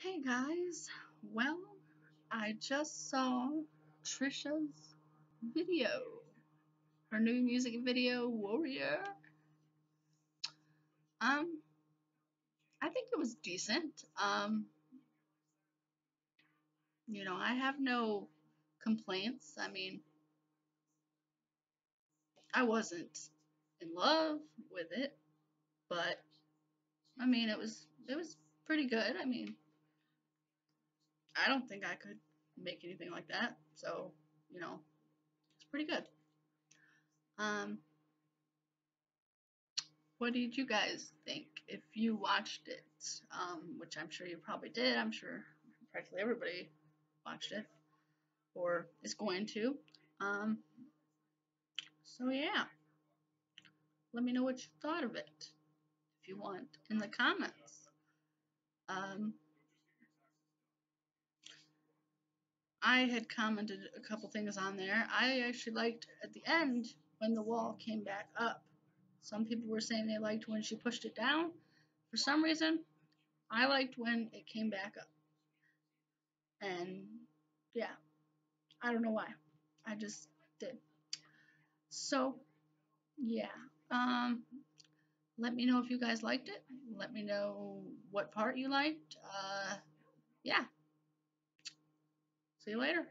Hey guys, well, I just saw Trisha's video, her new music video, Warrior. Um, I think it was decent. Um, you know, I have no complaints. I mean, I wasn't in love with it, but I mean, it was it was pretty good. I mean, I don't think I could make anything like that. So, you know, it's pretty good. Um, what did you guys think if you watched it? Um, which I'm sure you probably did. I'm sure practically everybody watched it or is going to. Um, so yeah, let me know what you thought of it if you want in the comments. Um, I had commented a couple things on there. I actually liked at the end when the wall came back up. Some people were saying they liked when she pushed it down. For some reason, I liked when it came back up. And yeah, I don't know why. I just did. So, yeah. Um, let me know if you guys liked it. Let me know what part you liked. Uh, yeah. See you later.